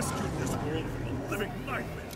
rescued this world from a living nightmare.